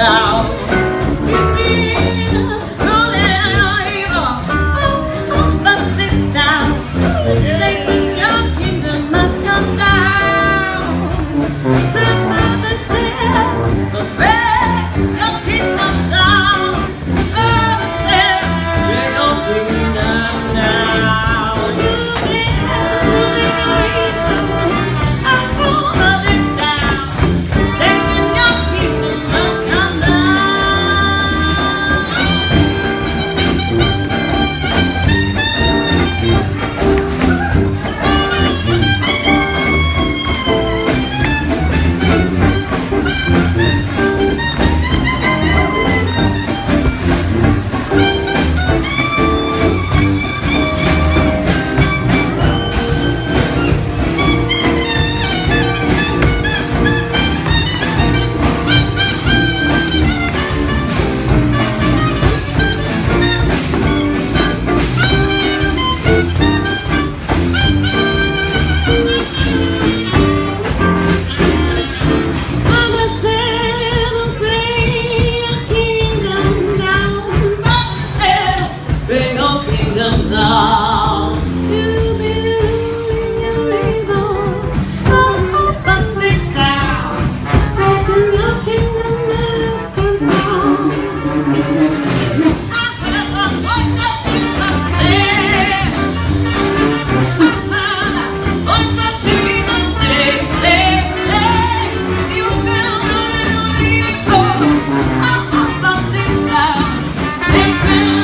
now. through.